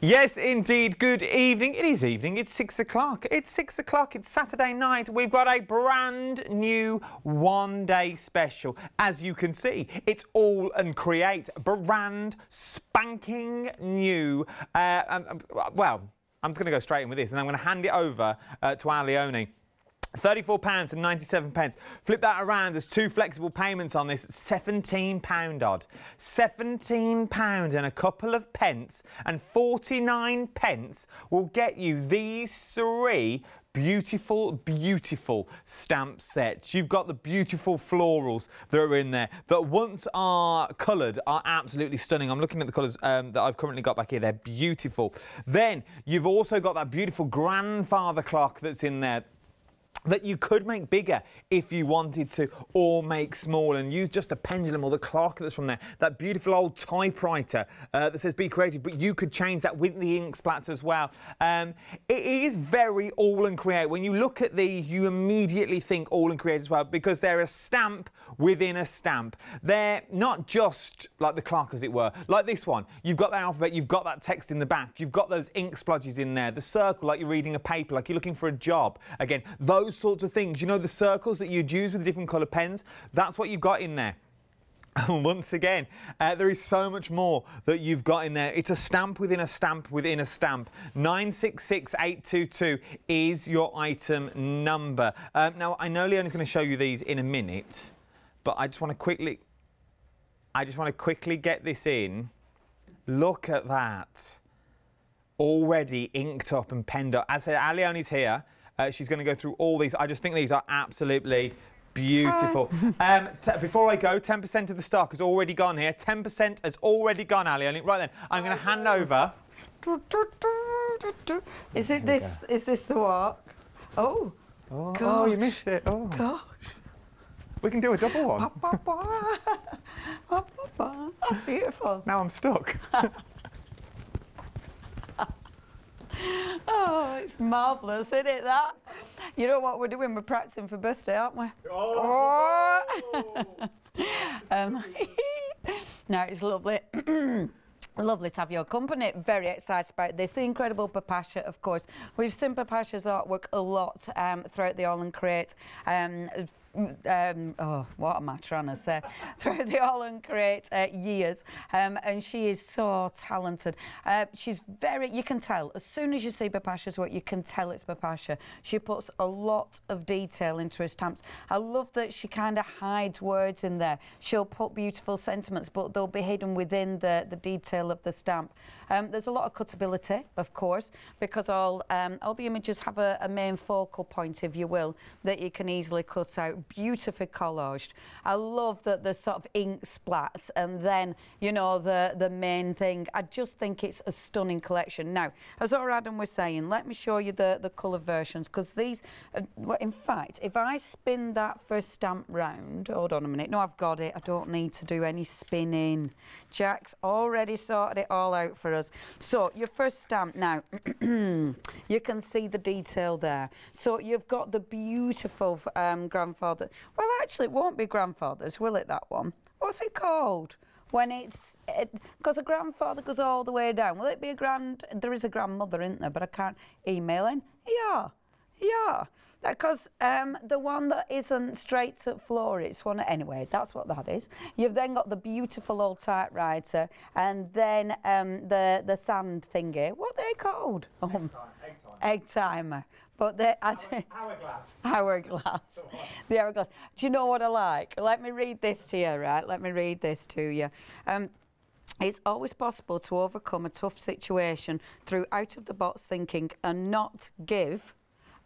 Yes, indeed. Good evening. It is evening. It's six o'clock. It's six o'clock. It's Saturday night. We've got a brand new one day special. As you can see, it's all and create. Brand spanking new. Uh, um, um, well, I'm just going to go straight in with this and I'm going to hand it over uh, to our Leonie. £34 and 97 pence. Flip that around. There's two flexible payments on this. £17 odd. £17 and a couple of pence and 49 pence will get you these three beautiful, beautiful stamp sets. You've got the beautiful florals that are in there that once are coloured are absolutely stunning. I'm looking at the colours um, that I've currently got back here. They're beautiful. Then you've also got that beautiful grandfather clock that's in there that you could make bigger if you wanted to or make small and use just a pendulum or the clock that's from there. That beautiful old typewriter uh, that says be creative but you could change that with the ink splats as well. Um, it is very all and create. When you look at these you immediately think all and create as well because they're a stamp within a stamp. They're not just like the clock as it were. Like this one you've got that alphabet you've got that text in the back you've got those ink splodges in there the circle like you're reading a paper like you're looking for a job. Again those those sorts of things. You know, the circles that you'd use with the different colour pens, that's what you've got in there. And once again, uh, there is so much more that you've got in there. It's a stamp within a stamp within a stamp. 966822 is your item number. Um, now, I know Leonie's going to show you these in a minute, but I just want to quickly, I just want to quickly get this in. Look at that. Already inked up and penned up. As I said, here. Uh, she's going to go through all these. I just think these are absolutely beautiful. Um, before I go, 10% of the stock has already gone here. 10% has already gone, Ali. Right then, I'm going to hand over. Is it this? Is this the walk? Oh. Oh, oh, you missed it. Oh. Gosh. We can do a double one. That's beautiful. Now I'm stuck. oh, it's marvellous, isn't it, that? You know what we're doing? We're practicing for birthday, aren't we? Oh! oh. um, no, it's lovely. Lovely to have your company. Very excited about this. The incredible Bipasha, of course. We've seen Bipasha's artwork a lot um, throughout the All and Create. Um, um, oh, what am I trying to say? Through the All and Create uh, years. Um, and she is so talented. Uh, she's very, you can tell, as soon as you see Bipasha's work, you can tell it's Bipasha. She puts a lot of detail into her stamps. I love that she kind of hides words in there. She'll put beautiful sentiments, but they'll be hidden within the, the detail of the stamp. Um, there's a lot of cutability, of course, because all, um, all the images have a, a main focal point, if you will, that you can easily cut out beautifully collaged. I love that the sort of ink splats and then, you know, the, the main thing. I just think it's a stunning collection. Now, as our Adam was saying, let me show you the, the colour versions because these, uh, well, in fact, if I spin that first stamp round, hold on a minute. No, I've got it. I don't need to do any spinning. Jack's already sorted it all out for us. So your first stamp now, you can see the detail there. So you've got the beautiful um, grandfather grandfather. Well, actually, it won't be grandfather's, will it, that one? What's it called? When it's, because it, a grandfather goes all the way down. Will it be a grand, there is a grandmother, isn't there? But I can't email in. Yeah, yeah. Because um, the one that isn't straight to floor, it's one, anyway, that's what that is. You've then got the beautiful old typewriter and then um, the, the sand thingy. What are they called? Egg, time, egg, time. egg timer. But the hourglass. Hourglass. the hourglass. Do you know what I like? Let me read this to you, right? Let me read this to you. Um, it's always possible to overcome a tough situation through out of the box thinking and not give.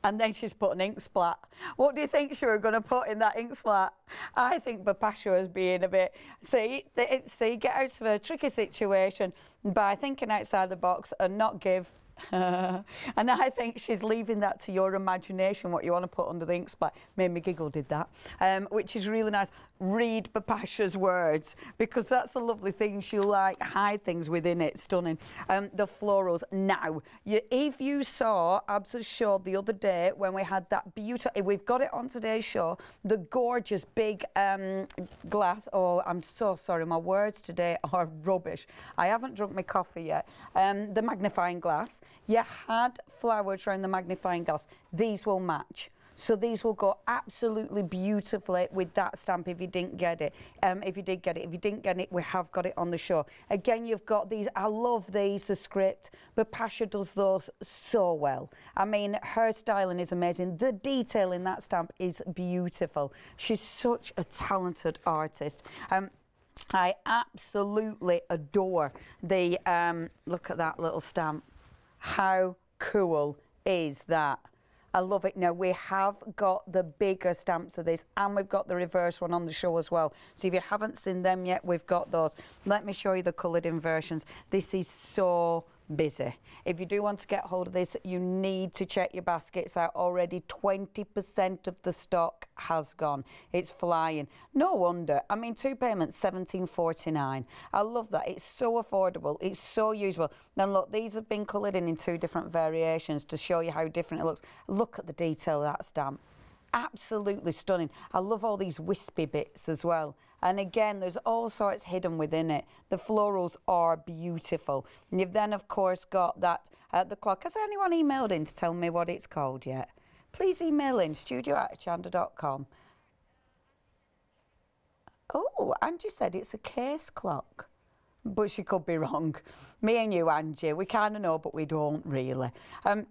And then she's put an ink splat. What do you think she was going to put in that ink splat? I think Bipasha was being a bit, see, see, get out of a tricky situation by thinking outside the box and not give and I think she's leaving that to your imagination, what you want to put under the ink spot. Made me giggle, did that, um, which is really nice. Read Bipasha's words because that's a lovely thing. She'll like hide things within it. Stunning. Um, the florals. Now, you, if you saw Absa's show the other day when we had that beautiful, we've got it on today's show, the gorgeous big um, glass. Oh, I'm so sorry. My words today are rubbish. I haven't drunk my coffee yet. Um, the magnifying glass. You had flowers around the magnifying glass. These will match. So these will go absolutely beautifully with that stamp if you didn't get it. Um, if you did get it, if you didn't get it, we have got it on the show. Again, you've got these. I love these, the script, Bipasha does those so well. I mean, her styling is amazing. The detail in that stamp is beautiful. She's such a talented artist. Um, I absolutely adore the, um, look at that little stamp. How cool is that? I love it. Now, we have got the bigger stamps of this and we've got the reverse one on the show as well. So if you haven't seen them yet, we've got those. Let me show you the coloured inversions. This is so busy. If you do want to get hold of this, you need to check your baskets out already. 20% of the stock has gone. It's flying. No wonder. I mean, two payments, 17.49. I love that. It's so affordable. It's so usable. Then look, these have been coloured in in two different variations to show you how different it looks. Look at the detail of that stamp absolutely stunning. I love all these wispy bits as well. And again, there's all sorts hidden within it. The florals are beautiful. And you've then, of course, got that at the clock. Has anyone emailed in to tell me what it's called yet? Please email in studio at hochanda.com. Oh, Angie said it's a case clock. But she could be wrong. Me and you, Angie, we kind of know, but we don't really. Um,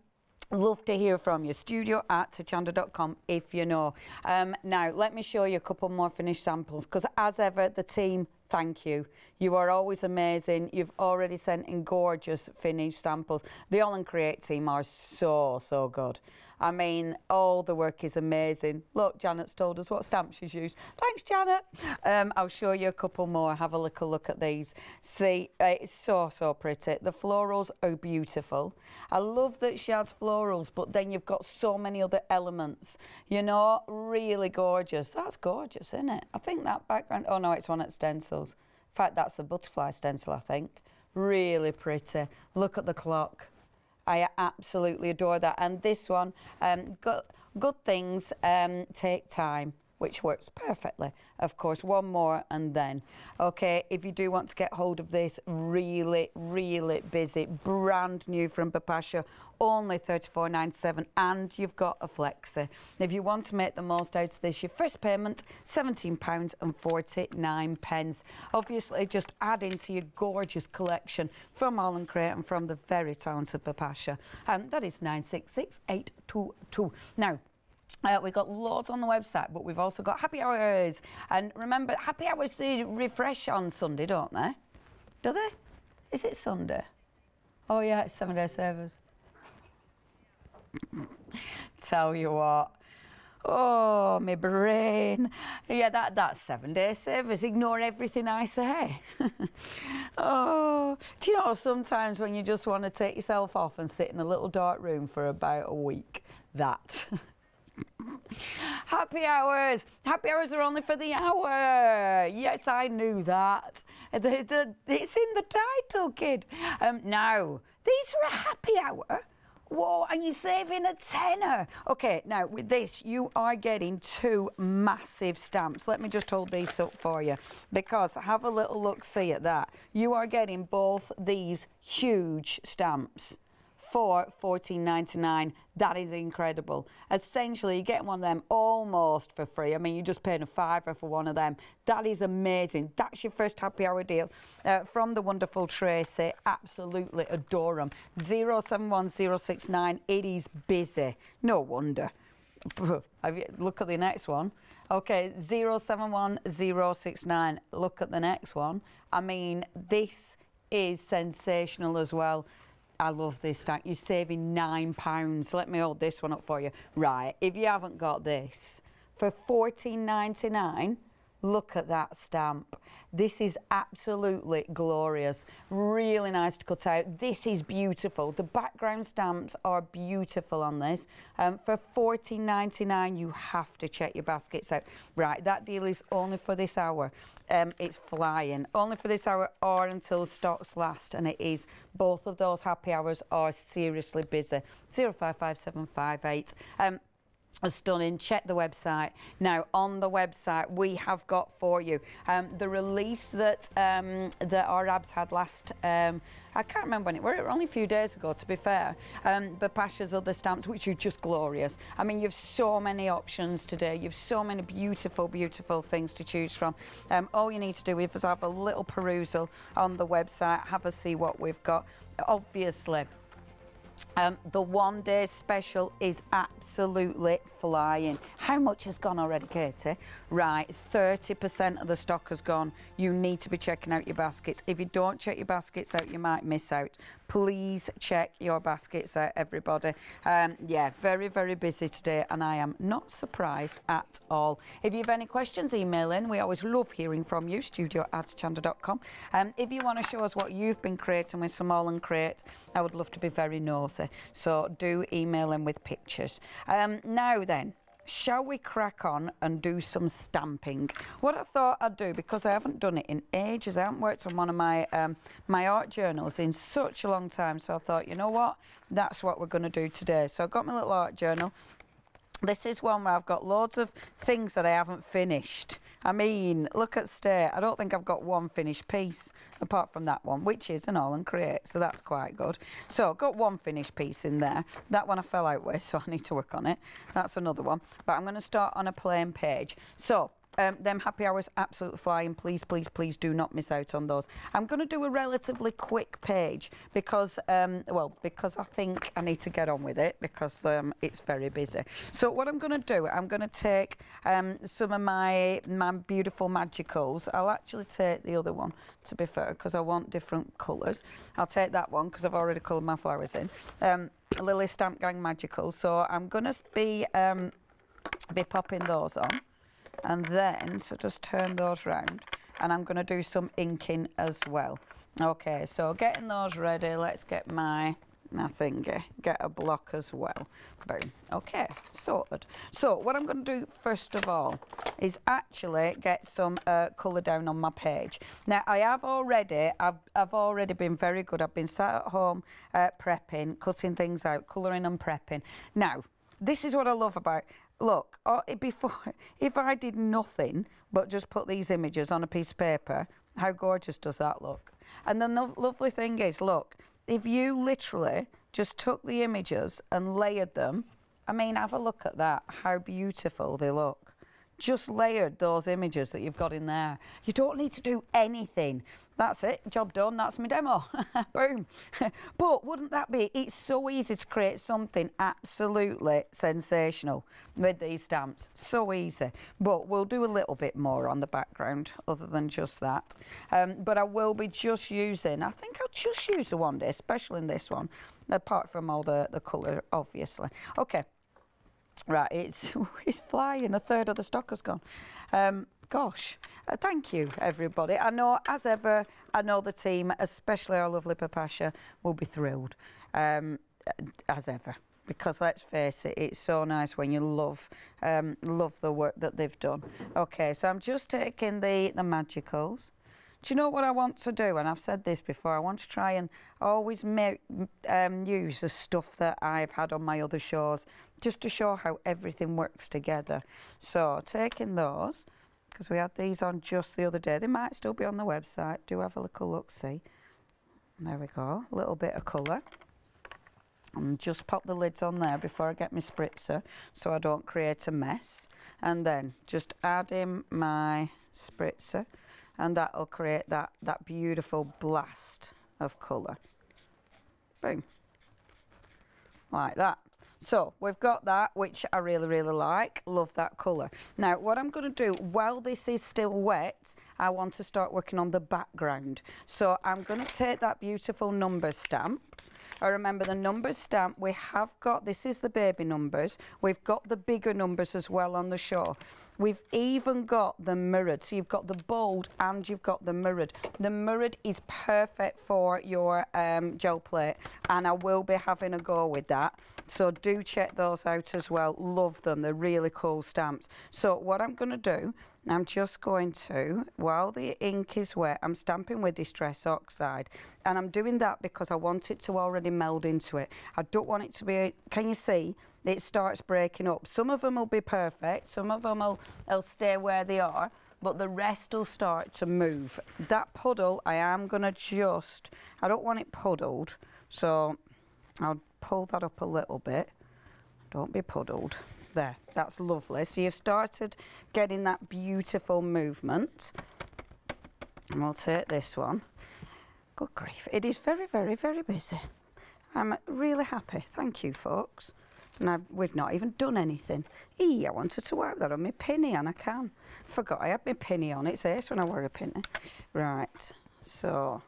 Love to hear from you. Studio at hochanda.com if you know. Um, now, let me show you a couple more finished samples because, as ever, the team, thank you. You are always amazing. You've already sent in gorgeous finished samples. The All and Create team are so, so good. I mean, all the work is amazing. Look, Janet's told us what stamp she's used. Thanks, Janet. Um, I'll show you a couple more. Have a little look at these. See, uh, it's so, so pretty. The florals are beautiful. I love that she has florals, but then you've got so many other elements. You know, really gorgeous. That's gorgeous, isn't it? I think that background, oh no, it's one at Stencils. In fact, that's a butterfly stencil, I think. Really pretty. Look at the clock. I absolutely adore that. And this one, um, good, good things um, take time which works perfectly. Of course, one more and then. Okay, if you do want to get hold of this, really, really busy, brand new from Bipasha, only 34.97 and you've got a flexi. If you want to make the most out of this, your first payment, £17 and 49 pence. Obviously, just add into your gorgeous collection from All and Create and from the very talented Bipasha. And that is 966822. Now, uh, we've got loads on the website, but we've also got happy hours. And remember, happy hours they refresh on Sunday, don't they? Do they? Is it Sunday? Oh yeah, it's seven day service. Tell you what. Oh, my brain. Yeah, that, that's seven day service. Ignore everything I say. oh, do you know, sometimes when you just want to take yourself off and sit in a little dark room for about a week, that. Happy hours. Happy hours are only for the hour. Yes, I knew that. The, the, it's in the title, kid. Um, now, these are a happy hour. Whoa, and you're saving a tenner. Okay, now with this, you are getting two massive stamps. Let me just hold these up for you because have a little look see at that. You are getting both these huge stamps for 14.99. That is incredible. Essentially, you get one of them almost for free. I mean, you're just paying a fiver for one of them. That is amazing. That's your first happy hour deal uh, from the wonderful Tracy. Absolutely adore them. 071069. It is busy. No wonder. Look at the next one. Okay, 071069. Look at the next one. I mean, this is sensational as well. I love this stack. You're saving nine pounds. Let me hold this one up for you. Right, if you haven't got this, for fourteen ninety nine, Look at that stamp. This is absolutely glorious. Really nice to cut out. This is beautiful. The background stamps are beautiful on this. Um, for $14.99, you have to check your baskets out. Right, that deal is only for this hour. Um, it's flying. Only for this hour or until stocks last, and it is. Both of those happy hours are seriously busy. 055758. Um, stunning. Check the website. Now, on the website, we have got for you um, the release that um, that our abs had last. Um, I can't remember when it were. Only a few days ago, to be fair. Um, Bipasha's other stamps, which are just glorious. I mean, you've so many options today. You've so many beautiful, beautiful things to choose from. Um, all you need to do is have a little perusal on the website, have a see what we've got. Obviously, um, the one day special is absolutely flying. How much has gone already, Katie? Right, 30% of the stock has gone. You need to be checking out your baskets. If you don't check your baskets out, you might miss out. Please check your baskets out, everybody. Um, yeah, very, very busy today, and I am not surprised at all. If you have any questions, email in. We always love hearing from you, studio at hochanda.com. Um, if you want to show us what you've been creating with Small Create, I would love to be very nosy. So do email in with pictures. Um, now then, shall we crack on and do some stamping? What I thought I'd do, because I haven't done it in ages, I haven't worked on one of my um, my art journals in such a long time, so I thought, you know what, that's what we're going to do today. So I've got my little art journal. This is one where I've got loads of things that I haven't finished. I mean, look at Stay. I don't think I've got one finished piece apart from that one, which is an all and create, so that's quite good. So I've got one finished piece in there. That one I fell out with, so I need to work on it. That's another one. But I'm going to start on a plain page. So um, them happy hours absolutely flying. Please, please, please do not miss out on those. I'm going to do a relatively quick page because, um, well, because I think I need to get on with it because um, it's very busy. So what I'm going to do, I'm going to take um, some of my my beautiful magicals. I'll actually take the other one to be fair because I want different colours. I'll take that one because I've already coloured my flowers in. Um, Lindy's Stamp Gang Magicals. So I'm going to be um, be popping those on and then so just turn those round. And I'm going to do some inking as well. Okay so getting those ready let's get my my thingy. Get a block as well. Boom. Okay sorted. So what I'm going to do first of all is actually get some uh, colour down on my page. Now I have already I've, I've already been very good. I've been sat at home uh, prepping cutting things out colouring and prepping. Now this is what I love about look, uh, before if I did nothing but just put these images on a piece of paper, how gorgeous does that look? And then the lovely thing is, look, if you literally just took the images and layered them, I mean, have a look at that, how beautiful they look. Just layered those images that you've got in there. You don't need to do anything. That's it, job done, that's my demo. Boom. but wouldn't that be, it's so easy to create something absolutely sensational with these stamps. So easy. But we'll do a little bit more on the background other than just that. Um, but I will be just using, I think I'll just use the one day, especially in this one, apart from all the, the colour, obviously. Okay. Right, it's, it's flying, a third of the stock has gone. Um, gosh, uh, thank you, everybody. I know, as ever, I know the team, especially our lovely Bipasha, will be thrilled, um, as ever. Because let's face it, it's so nice when you love um, love the work that they've done. Okay, so I'm just taking the, the magicals. Do you know what I want to do? And I've said this before. I want to try and always make, um, use the stuff that I've had on my other shows, just to show how everything works together. So taking those, because we had these on just the other day. They might still be on the website. Do have a little look, see. There we go, a little bit of colour. And just pop the lids on there before I get my spritzer so I don't create a mess. And then just add in my spritzer and that'll create that, that beautiful blast of colour. Boom. Like that. So we've got that, which I really, really like. Love that colour. Now, what I'm going to do, while this is still wet, I want to start working on the background. So I'm going to take that beautiful number stamp I remember the numbers stamp. We have got, this is the baby numbers. We've got the bigger numbers as well on the show. We've even got the mirrored. So you've got the bold and you've got the mirrored. The mirrored is perfect for your um, gel plate and I will be having a go with that. So do check those out as well. Love them. They're really cool stamps. So what I'm going to do, I'm just going to, while the ink is wet, I'm stamping with Distress Oxide. And I'm doing that because I want it to already meld into it. I don't want it to be, can you see? it starts breaking up. Some of them will be perfect, some of them will, will stay where they are, but the rest will start to move. That puddle, I am going to just, I don't want it puddled, so I'll pull that up a little bit. Don't be puddled. There, that's lovely. So you've started getting that beautiful movement. And we'll take this one. Good grief, it is very, very, very busy. I'm really happy. Thank you, folks. And I've, we've not even done anything. Eee, I wanted to wipe that on my pinny and I can. Forgot I had my pinny on. It's ace when I wear a pinny. Right, so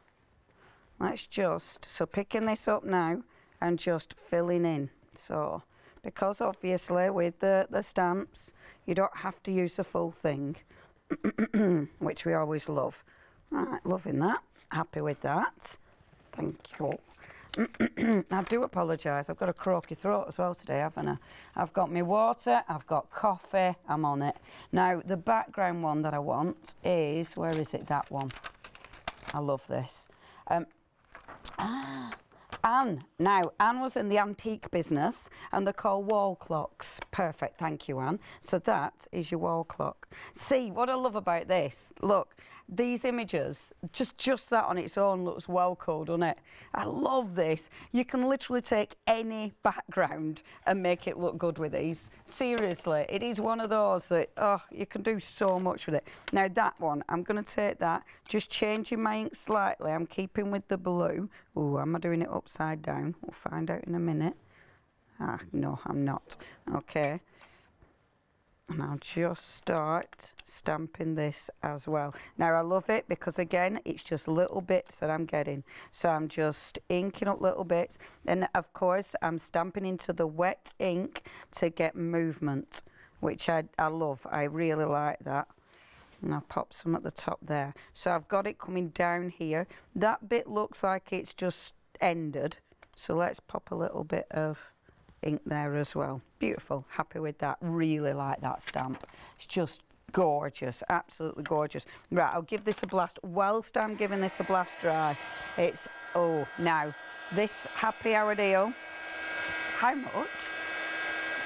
let's just, so picking this up now and just filling in. So, because obviously with the, the stamps, you don't have to use the full thing, which we always love. Right, loving that. Happy with that. Thank you. I do apologise. I've got a croaky throat as well today, haven't I? I've got my water, I've got coffee, I'm on it. Now, the background one that I want is, where is it, that one? I love this. Um, ah, Anne. Now, Anne was in the antique business and they're called wall clocks. Perfect, thank you, Anne. So that is your wall clock. See, what I love about this, look, these images, just, just that on its own looks well cool, doesn't it? I love this. You can literally take any background and make it look good with these. Seriously, it is one of those that, oh, you can do so much with it. Now that one, I'm going to take that, just changing my ink slightly. I'm keeping with the blue. Oh, am I doing it upside down? We'll find out in a minute. Ah, no, I'm not. Okay and I'll just start stamping this as well. Now I love it because again it's just little bits that I'm getting. So I'm just inking up little bits and of course I'm stamping into the wet ink to get movement which I, I love. I really like that. And I'll pop some at the top there. So I've got it coming down here. That bit looks like it's just ended. So let's pop a little bit of ink there as well. Beautiful, happy with that. Really like that stamp. It's just gorgeous, absolutely gorgeous. Right, I'll give this a blast. Whilst I'm giving this a blast dry, it's, oh, now, this happy hour deal, how much?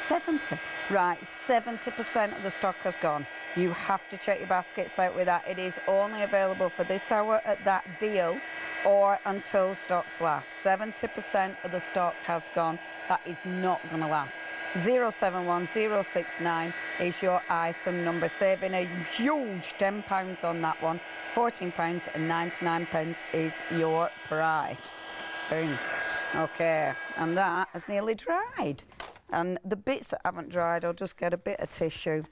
70. Right, 70% of the stock has gone. You have to check your baskets out with that. It is only available for this hour at that deal or until stocks last. 70% of the stock has gone. That is not going to last. 071069 is your item number, saving a huge £10 on that one. £14 and 99 pence is your price. Boom. Okay, and that has nearly dried. And the bits that haven't dried, I'll just get a bit of tissue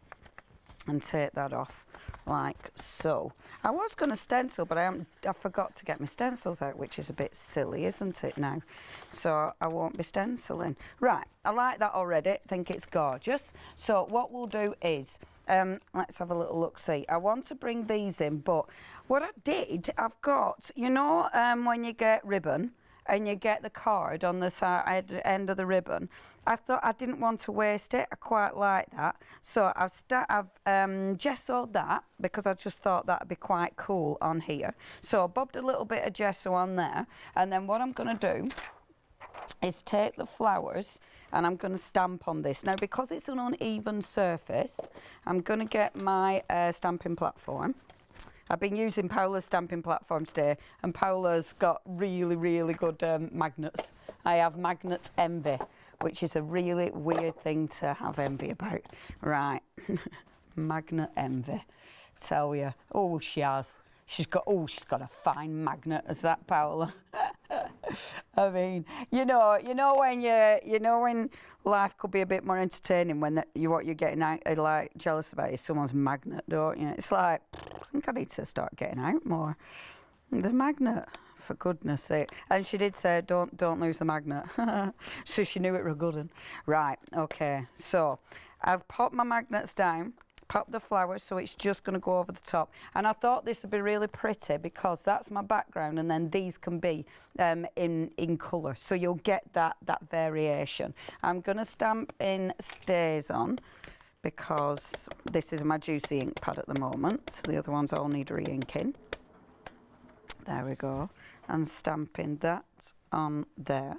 and take that off like so. I was going to stencil, but I, I forgot to get my stencils out, which is a bit silly, isn't it now? So I won't be stenciling. Right, I like that already. I think it's gorgeous. So what we'll do is, um, let's have a little look-see. I want to bring these in, but what I did, I've got, you know um, when you get ribbon, and you get the card on the side end of the ribbon. I thought I didn't want to waste it. I quite like that. So I've, sta- I've um, gessoed that because I just thought that would be quite cool on here. So I bobbed a little bit of gesso on there. And then what I'm going to do is take the flowers and I'm going to stamp on this. Now, because it's an uneven surface, I'm going to get my uh, stamping platform. I've been using Paola's stamping platform today, and Paola's got really, really good um, magnets. I have magnets envy, which is a really weird thing to have envy about. Right, magnet envy. Tell you, oh, she has. She's got, oh, she's got a fine magnet, is that Paola? I mean, you know, you know when you, you know when life could be a bit more entertaining when you what you're getting out, uh, like jealous about is someone's magnet, don't you? It's like I think I need to start getting out more. The magnet, for goodness sake. And she did say, don't don't lose the magnet. so she knew it were good. Right, okay. So I've popped my magnets down, popped the flowers, so it's just going to go over the top. And I thought this would be really pretty because that's my background and then these can be um, in, in colour. So you'll get that, that variation. I'm going to stamp in StazOn because this is my juicy ink pad at the moment. The other ones all need re-inking. There we go. And stamping that on there.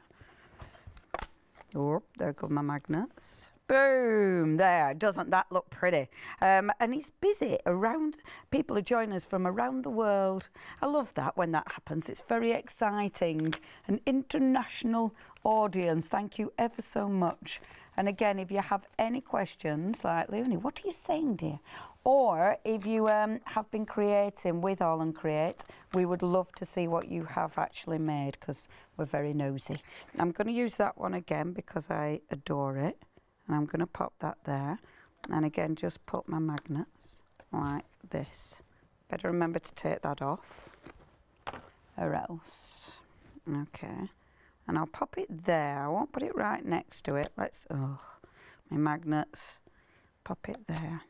Oh, there go my magnets. Boom, there. Doesn't that look pretty? Um, and it's busy around, people are joining us from around the world. I love that when that happens. It's very exciting. An international audience. Thank you ever so much. And again, if you have any questions, like Leonie, what are you saying, dear? Or if you um, have been creating with All and Create, we would love to see what you have actually made because we're very nosy. I'm going to use that one again because I adore it. And I'm going to pop that there. And again, just put my magnets like this. Better remember to take that off or else. Okay. And I'll pop it there. I won't put it right next to it. Let's, oh, my magnets. Pop it there.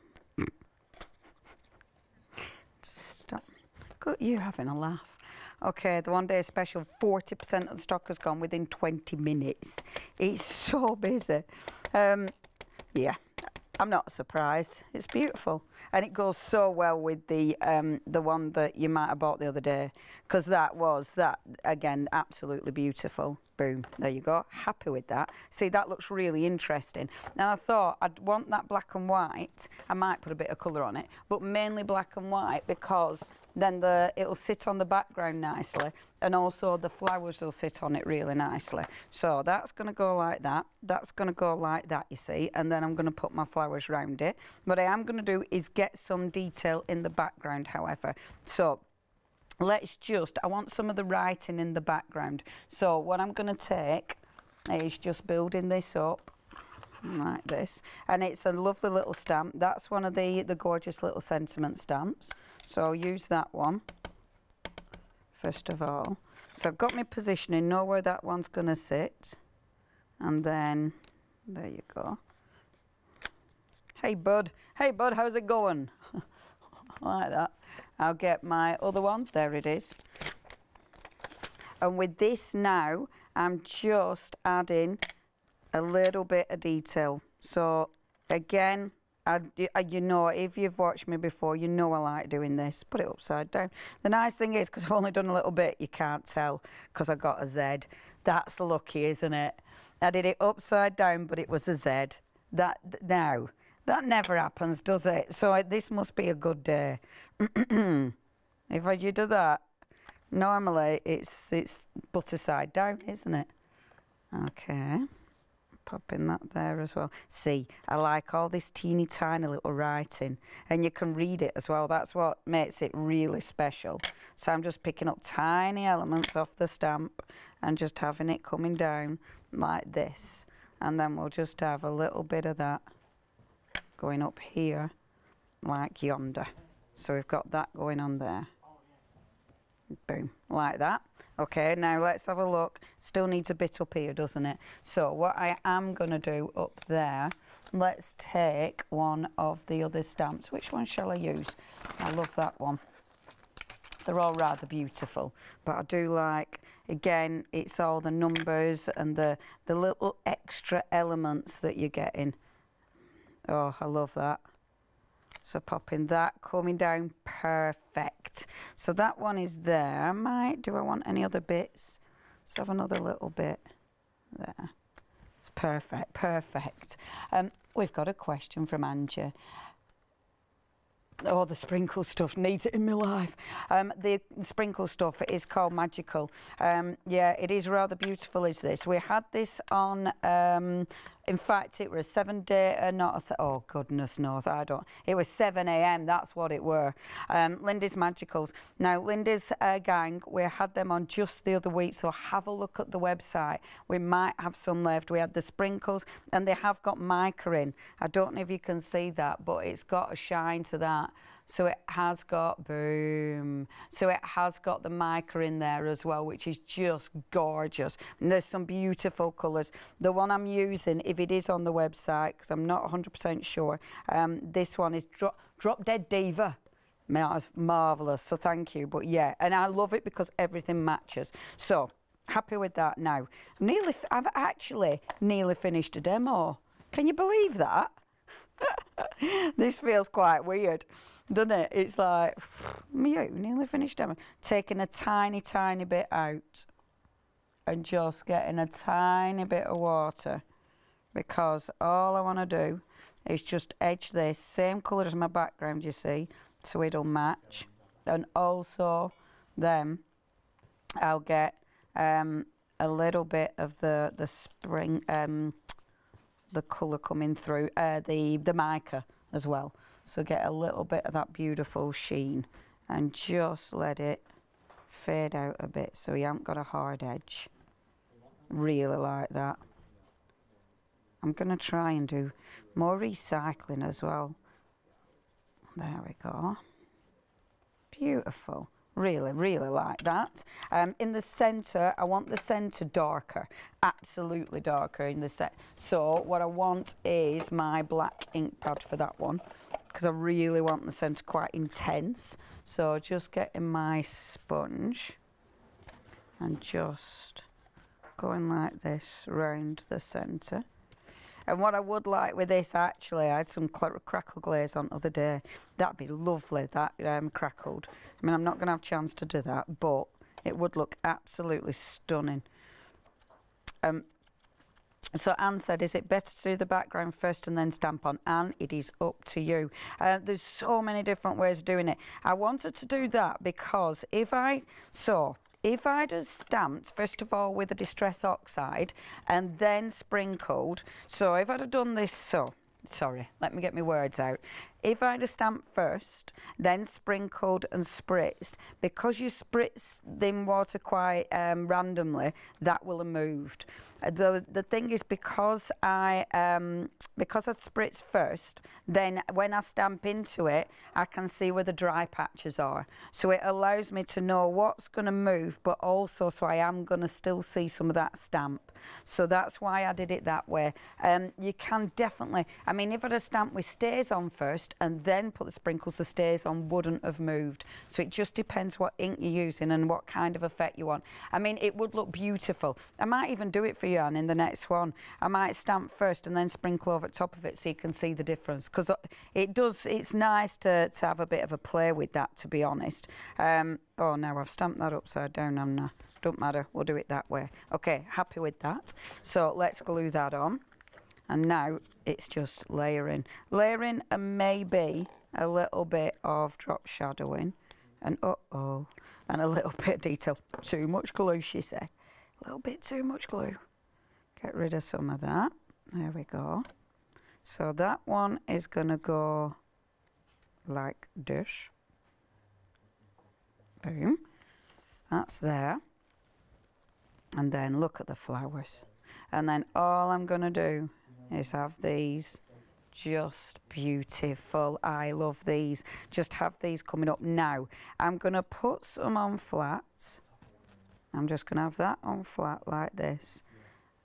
Stop. Good, you're having a laugh. Okay, the one day special, 40% of the stock has gone within 20 minutes. It's so busy. Um, yeah, I'm not surprised. It's beautiful, and it goes so well with the um, the one that you might have bought the other day, because that was that again absolutely beautiful. Boom, there you go. Happy with that. See, that looks really interesting. Now I thought I'd want that black and white. I might put a bit of colour on it, but mainly black and white because then the it'll sit on the background nicely and also the flowers will sit on it really nicely. So that's going to go like that that's going to go like that you see and then I'm going to put my flowers round it. What I am going to do is get some detail in the background however. So let's just I want some of the writing in the background. So what I'm going to take is just building this up like this and it's a lovely little stamp. That's one of the the gorgeous little sentiment stamps so I'll use that one first of all. So I've got my positioning, know where that one's going to sit. And then, there you go. Hey, bud. Hey, bud, how's it going? like that. I'll get my other one. There it is. And with this now, I'm just adding a little bit of detail. So again, I, uh, you know, if you've watched me before, you know I like doing this. Put it upside down. The nice thing is, because I've only done a little bit, you can't tell because I got a Z. That's lucky, isn't it? I did it upside down, but it was a Z. That now, that never happens, does it? So I, this must be a good day. if I, you do that, normally it's it's butter side down, isn't it? Okay popping that there as well. See, I like all this teeny tiny little writing and you can read it as well. That's what makes it really special. So I'm just picking up tiny elements off the stamp and just having it coming down like this. And then we'll just have a little bit of that going up here like yonder. So we've got that going on there. Boom, like that. Okay, now let's have a look. Still needs a bit up here, doesn't it? So what I am going to do up there, let's take one of the other stamps. Which one shall I use? I love that one. They're all rather beautiful, but I do like, again, it's all the numbers and the, the little extra elements that you're getting. Oh, I love that. So popping that, coming down, perfect. So that one is there. Might, do I want any other bits? Let's have another little bit there. It's perfect, perfect. Um, we've got a question from Angie. Oh, the sprinkle stuff needs it in my life. Um, the sprinkle stuff is called Magical. Um, yeah, it is rather beautiful, is this? We had this on, um, in fact, it was seven day, uh, not oh goodness knows, I don't, it was 7 a.m., that's what it were. Um, Lindy's Magicals. Now, Lindy's uh, gang, we had them on just the other week, so have a look at the website. We might have some left. We had the sprinkles, and they have got mica in. I don't know if you can see that, but it's got a shine to that. So it has got boom. So it has got the mica in there as well, which is just gorgeous. And there's some beautiful colours. The one I'm using, if it is on the website, because I'm not 100% sure, um, this one is Drop, Drop Dead Diva. That's marvellous, so thank you. But yeah, and I love it because everything matches. So happy with that now. Nearly, I've actually nearly finished a demo. Can you believe that? this feels quite weird, doesn't it? It's like, you nearly finished demo. Taking a tiny, tiny bit out and just getting a tiny bit of water because all I want to do is just edge this, same colour as my background, you see, so it'll match. And also then I'll get um, a little bit of the, the spring, um, the colour coming through, uh, the, the mica as well. So get a little bit of that beautiful sheen and just let it fade out a bit so you haven't got a hard edge. Really like that. I'm going to try and do more recycling as well. There we go. Beautiful. Really, really like that. Um, in the centre, I want the centre darker, absolutely darker in the set. So what I want is my black ink pad for that one because I really want the centre quite intense. So just getting my sponge and just going like this round the centre. And what I would like with this, actually, I had some crackle glaze on the other day. That'd be lovely, that um, crackled. I mean, I'm not going to have a chance to do that, but it would look absolutely stunning. Um, so Anne said, is it better to do the background first and then stamp on? Anne, it is up to you. Uh, there's so many different ways of doing it. I wanted to do that because if I saw if I'd have stamped, first of all, with a Distress Oxide and then sprinkled, so if I'd have done this so, sorry, let me get my words out. If I'd have stamped first, then sprinkled and spritzed, because you spritz them water quite um, randomly, that will have moved. Uh, the, the thing is, because I um, because I spritz first, then when I stamp into it, I can see where the dry patches are. So it allows me to know what's going to move, but also so I am going to still see some of that stamp. So that's why I did it that way. Um, you can definitely, I mean, if have stamped with StazOn and then put the sprinkles the StazOn wouldn't have moved. So it just depends what ink you're using and what kind of effect you want. I mean, it would look beautiful. I might even do it for you, Anne, in the next one. I might stamp first and then sprinkle over top of it so you can see the difference. Because it does, it's nice to, to have a bit of a play with that, to be honest. Um, oh, now I've stamped that upside down, haven't? Don't matter, we'll do it that way. Okay, happy with that. So let's glue that on and now it's just layering. Layering and maybe a little bit of drop shadowing and uh-oh, and a little bit of detail. Too much glue, she said. A little bit too much glue. Get rid of some of that. There we go. So that one is going to go like this. Boom. That's there. And then look at the flowers. And then all I'm going to do is have these just beautiful. I love these. Just have these coming up now. I'm to put some on flat. I'm just to have that on flat like this.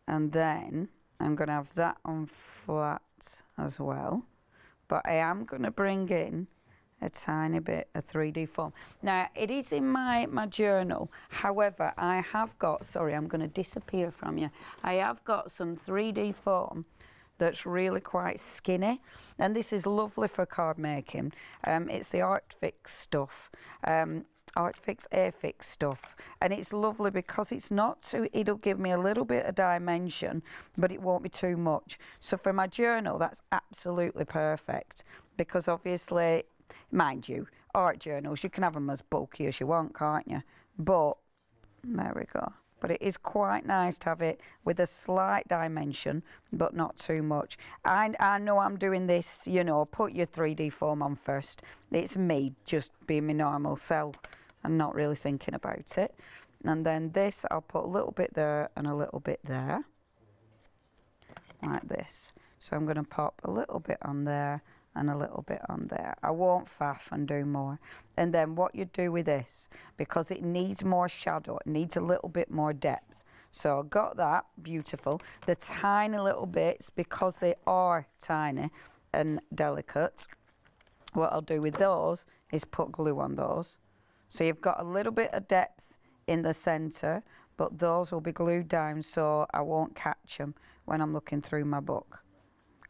And then I'm to have that on flat as well. But I am to bring in a tiny bit of 3D foam. Now, it is in my, my journal. However, I have got, sorry, I'm going to disappear from you. I have got some 3D foam that's really quite skinny. And this is lovely for card making. Um, it's the Artfix stuff. Um, Artfix Airfix stuff and it's lovely because it's not too it'll give me a little bit of dimension but it won't be too much so for my journal that's absolutely perfect because obviously mind you art journals you can have them as bulky as you want can't you but there we go but it is quite nice to have it with a slight dimension, but not too much. I, I know I'm doing this, you know, put your 3D foam on first. It's me just being my normal self and not really thinking about it. And then this, I'll put a little bit there and a little bit there, like this. So I'm going to pop a little bit on there and a little bit on there. I won't faff and do more. And then what you do with this, because it needs more shadow, it needs a little bit more depth. So I got that, beautiful. The tiny little bits, because they are tiny and delicate, what I'll do with those is put glue on those. So you've got a little bit of depth in the centre, but those will be glued down so I won't catch them when I'm looking through my book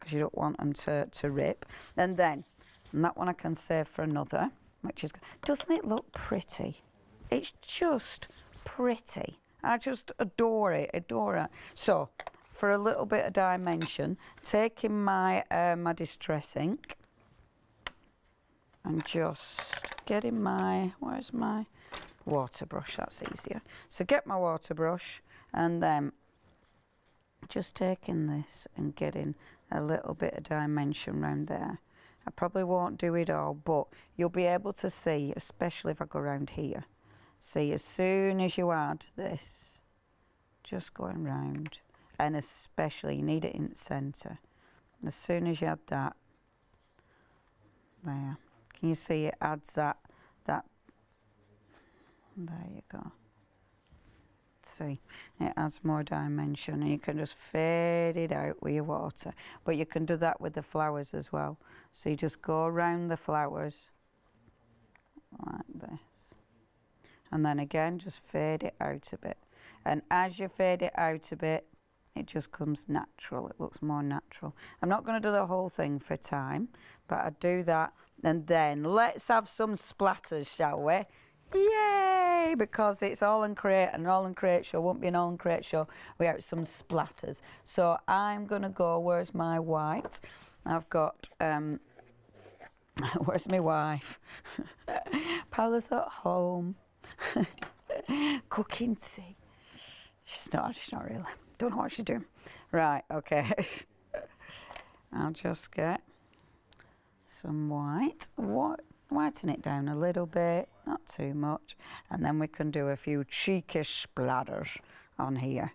because you don't want them to, to rip. And then, and that one I can save for another, which is, doesn't it look pretty? It's just pretty. I just adore it, adore it. So, for a little bit of dimension, taking my, uh, my distress ink and just getting my, where's my water brush, that's easier. So get my water brush and then just taking this and getting a little bit of dimension around there. I probably won't do it all, but you'll be able to see, especially if I go around here. See, as soon as you add this, just going round, and especially you need it in the centre. As soon as you add that, there, can you see it adds that, that, there you go see it adds more dimension and you can just fade it out with your water. But you can do that with the flowers as well. So you just go around the flowers like this. And then again just fade it out a bit. And as you fade it out a bit it just comes natural. It looks more natural. I'm not going to do the whole thing for time but I do that. And then let's have some splatters shall we Yay! Because it's All and Create and All and Create show won't be an All and Create show without some splatters. So I'm going to go, where's my white? I've got, um, where's my wife? Paula's at home. Cooking. She's not, she's not really. Don't know what she's doing. Right, okay. I'll just get some white. What? Whiten it down a little bit not too much. And then we can do a few cheekish splatters on here.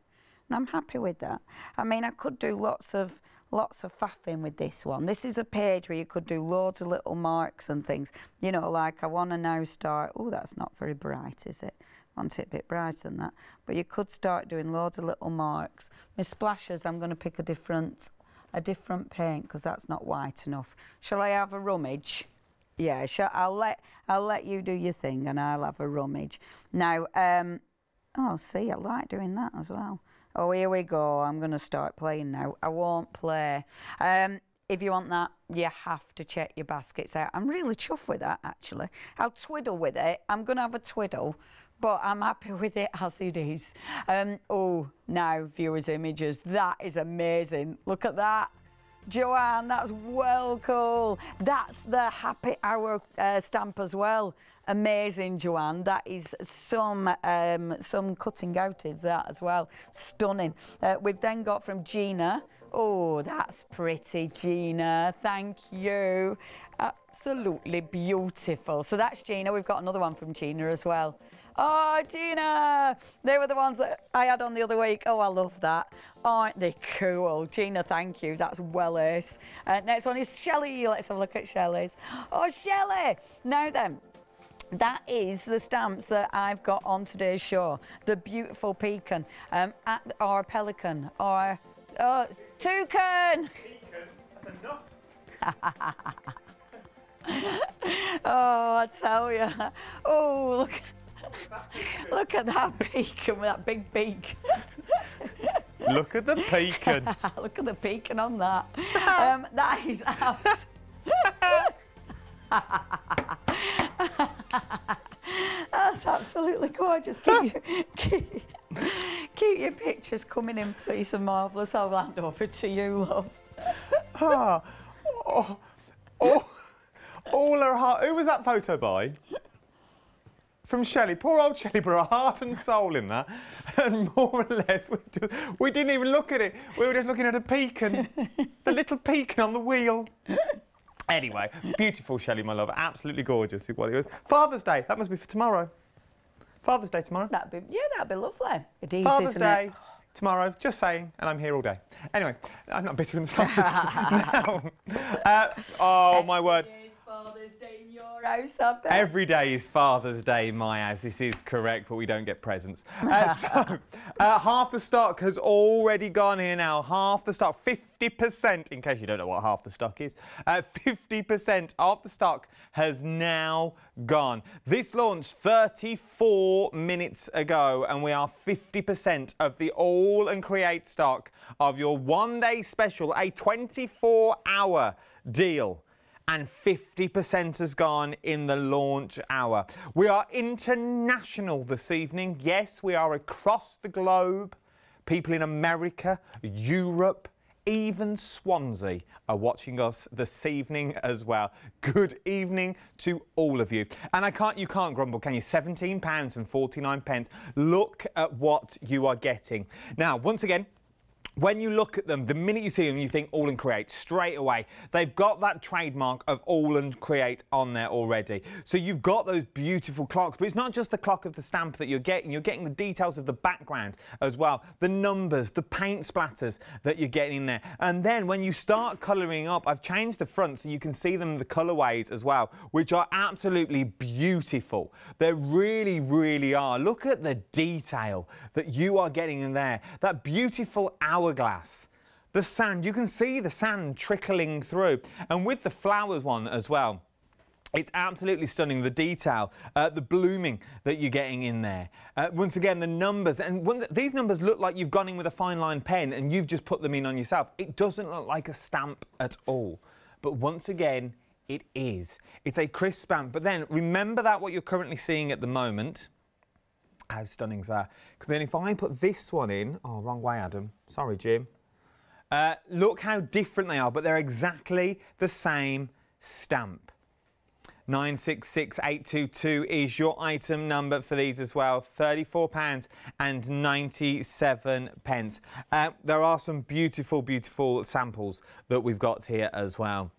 And I'm happy with that. I mean, I could do lots of lots of faffing with this one. This is a page where you could do loads of little marks and things. You know, like I want to now start, oh, that's not very bright, is it? Want it a bit brighter than that. But you could start doing loads of little marks. My splashes, I'm going to pick a different, a different paint because that's not white enough. Shall I have a rummage? Yeah, sure. I'll let I'll let you do your thing, and I'll have a rummage. Now, um, oh, see, I like doing that as well. Oh, here we go. I'm going to start playing now. I won't play. Um, if you want that, you have to check your baskets out. I'm really chuffed with that, actually. I'll twiddle with it. I'm going to have a twiddle, but I'm happy with it as it is. Um, oh, now, viewers' images. That is amazing. Look at that. Joanne, that's well cool. That's the happy hour uh, stamp as well. Amazing, Joanne. That is some um, some cutting out is that as well. Stunning. Uh, we've then got from Gina. Oh, that's pretty, Gina. Thank you. Absolutely beautiful. So that's Gina. We've got another one from Gina as well. Oh, Gina! They were the ones that I had on the other week. Oh, I love that. Aren't they cool? Gina, thank you. That's well ace. Uh, next one is Shelley. Let's have a look at Shelley's. Oh, Shelley! Now then, that is the stamps that I've got on today's show. The beautiful pecan, um, at, or pelican, or oh, toucan. Pecan, that's a nut. oh, I tell you. Oh, look. Look at that beacon with that big beak. Look at the pecan. Look at the pecan on that. um, that is abs- That's absolutely gorgeous. Keep your, keep, keep your pictures coming in, please, and marvellous. I'll hand over to you, love. ah, oh, oh, all her heart. Who was that photo by? From Shelley. Poor old Shelley put her heart and soul in that. And more or less, we, just, we didn't even look at it. We were just looking at a pecan, the little pecan on the wheel. Anyway, beautiful Shelley, my love. Absolutely gorgeous is what it was. Father's Day, that must be for tomorrow. Father's Day tomorrow. That'd be, yeah, that'd be lovely. It is, Father's isn't Day. It? tomorrow, just saying, and I'm here all day. Anyway, I'm not bitter in the slightest. now, uh, oh my word. Father's Day in your house, I bet. Every day is Father's Day in my house. This is correct, but we don't get presents. Uh, so, uh, half the stock has already gone here now. Half the stock, 50%, in case you don't know what half the stock is, uh, 50% of the stock has now gone. This launched 34 minutes ago, and we are 50% of the all and create stock of your one day special, a 24 hour deal and 50% has gone in the launch hour. We are international this evening. Yes, we are across the globe. People in America, Europe, even Swansea are watching us this evening as well. Good evening to all of you. And I can't you can't grumble, can you? 17 pounds and 49 pence. Look at what you are getting. Now, once again, when you look at them, the minute you see them, you think All and Create straight away. They've got that trademark of All and Create on there already. So you've got those beautiful clocks, but it's not just the clock of the stamp that you're getting. You're getting the details of the background as well, the numbers, the paint splatters that you're getting in there. And then when you start colouring up, I've changed the front so you can see them the colourways as well, which are absolutely beautiful. They really, really are. Look at the detail that you are getting in there. That beautiful hour hourglass. The sand, you can see the sand trickling through. And with the flowers one as well, it's absolutely stunning, the detail, uh, the blooming that you're getting in there. Uh, once again, the numbers, and the, these numbers look like you've gone in with a fine line pen and you've just put them in on yourself. It doesn't look like a stamp at all. But once again, it is. It's a crisp stamp. But then remember that what you're currently seeing at the moment as stunning as that. Because then if I put this one in, oh, wrong way, Adam. Sorry, Jim. Uh, look how different they are, but they're exactly the same stamp. 966822 is your item number for these as well. £34 and 97 pence. Uh, there are some beautiful, beautiful samples that we've got here as well.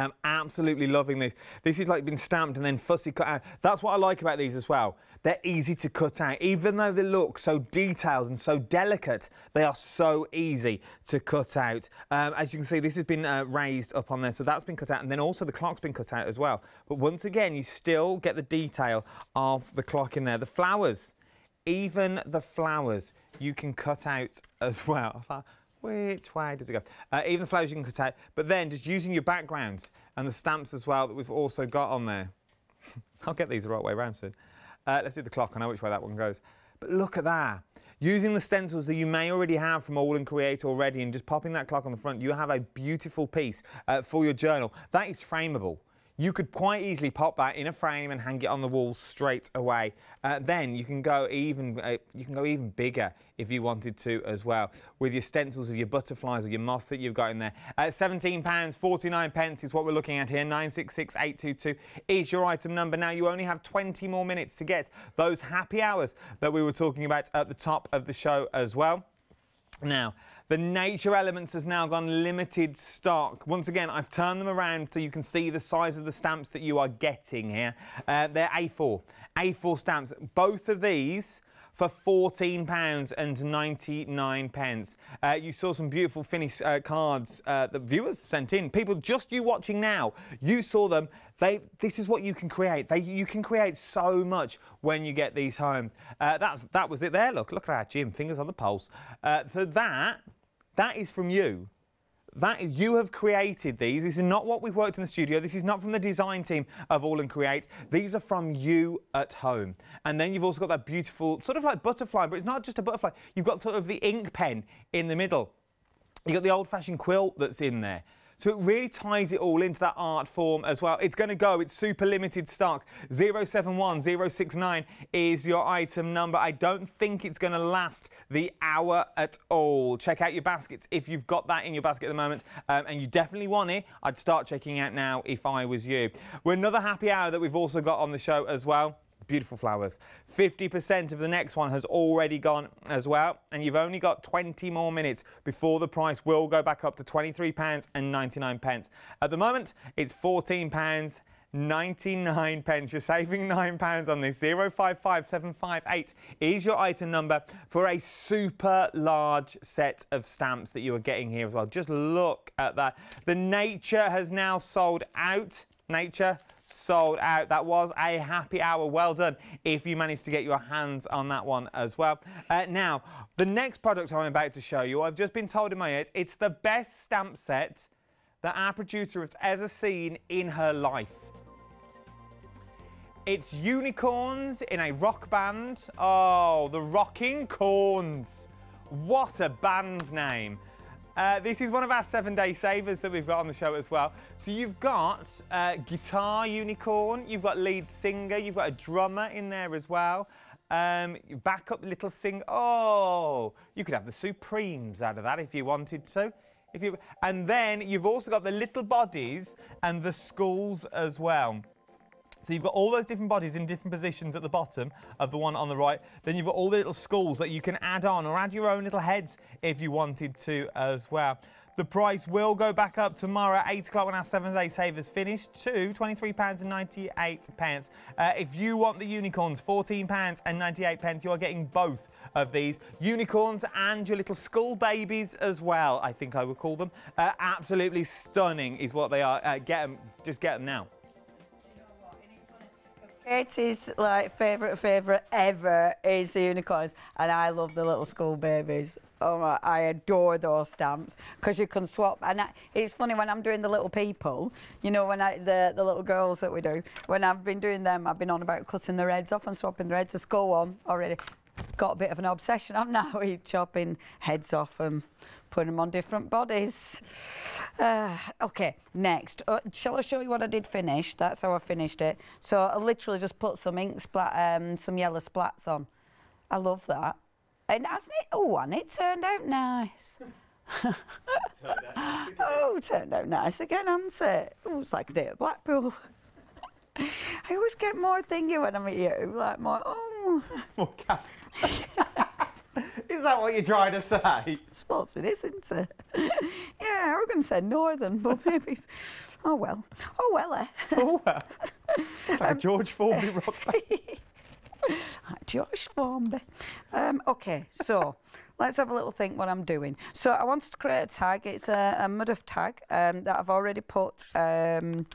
I'm absolutely loving this. This is like been stamped and then fussy cut out. That's what I like about these as well. They're easy to cut out. Even though they look so detailed and so delicate, they are so easy to cut out. Um, as you can see, this has been uh, raised up on there, so that's been cut out. And then also the clock's been cut out as well. But once again, you still get the detail of the clock in there. The flowers, even the flowers, you can cut out as well. Which way does it go? Uh, even the flowers you can cut out, but then just using your backgrounds and the stamps as well that we've also got on there. I'll get these the right way around soon. Uh, let's do the clock. I know which way that one goes. But look at that. Using the stencils that you may already have from All and Create already and just popping that clock on the front, you have a beautiful piece uh, for your journal. That is frameable you could quite easily pop that in a frame and hang it on the wall straight away. Uh, then you can go even uh, you can go even bigger if you wanted to as well with your stencils of your butterflies or your moss that you've got in there. Uh, £17 49 pence is what we're looking at here. 966822 is your item number. Now you only have 20 more minutes to get those happy hours that we were talking about at the top of the show as well. Now, the Nature Elements has now gone limited stock. Once again, I've turned them around so you can see the size of the stamps that you are getting here. Uh, they're A4, A4 stamps. Both of these for £14 and 99 pence. Uh, you saw some beautiful Finnish uh, cards uh, that viewers sent in. People just you watching now, you saw them. They, this is what you can create. They, you can create so much when you get these home. Uh, that's, that was it there. Look, look at our Jim, fingers on the pulse. Uh, for that, that is from you. That is, you have created these. This is not what we've worked in the studio. This is not from the design team of All and Create. These are from you at home. And then you've also got that beautiful, sort of like butterfly, but it's not just a butterfly. You've got sort of the ink pen in the middle. You've got the old-fashioned quilt that's in there. So it really ties it all into that art form as well. It's going to go. It's super limited stock. 071069 is your item number. I don't think it's going to last the hour at all. Check out your baskets if you've got that in your basket at the moment um, and you definitely want it. I'd start checking out now if I was you. We're another happy hour that we've also got on the show as well beautiful flowers. 50% of the next one has already gone as well, and you've only got 20 more minutes before the price will go back up to £23.99. At the moment, it's £14 99 pence. You're saving £9 on this. 055758 is your item number for a super large set of stamps that you are getting here as well. Just look at that. The Nature has now sold out. Nature sold out. That was a happy hour. Well done if you managed to get your hands on that one as well. Uh, now, the next product I'm about to show you, I've just been told in my ears, it's the best stamp set that our producer has ever seen in her life. It's unicorns in a rock band. Oh, the Rocking Corns. What a band name. Uh, this is one of our seven day savers that we've got on the show as well. So you've got uh, guitar unicorn, you've got lead singer, you've got a drummer in there as well. Um, backup little sing. Oh, you could have the Supremes out of that if you wanted to. If you, and then you've also got the little bodies and the schools as well. So you've got all those different bodies in different positions at the bottom of the one on the right. Then you've got all the little skulls that you can add on or add your own little heads if you wanted to as well. The price will go back up tomorrow at 8 o'clock when our 7 day savers finish to £23.98. Uh, if you want the unicorns, £14.98, you are getting both of these unicorns and your little skull babies as well, I think I would call them. Uh, absolutely stunning is what they are. Uh, get them, just get them now. Katie's like favourite favourite ever is the unicorns, and I love the little school babies. Oh my, I adore those stamps because you can swap. And I, it's funny when I'm doing the little people, you know, when I the the little girls that we do. When I've been doing them, I've been on about cutting their heads off and swapping their heads. A skull one already got a bit of an obsession. I'm now chopping heads off and putting them on different bodies. Uh, okay, next. Uh, shall I show you what I did finish? That's how I finished it. So I literally just put some ink splat, um, some yellow splats on. I love that. And hasn't it? Oh, and it turned out nice. oh, turned out nice again, hasn't it? Oh, it's like a day at Blackpool. I always get more thingy when I'm at you, like more, oh. More Is that what you're trying to say? I suppose it is, isn't it? yeah, we're going to say northern, but maybe. it's... Oh well. Oh well, eh? Oh well. um, George Formby rock George Formby. Um, okay, so let's have a little think what I'm doing. So I wanted to create a tag. It's a, a Mudf tag um, that I've already put um,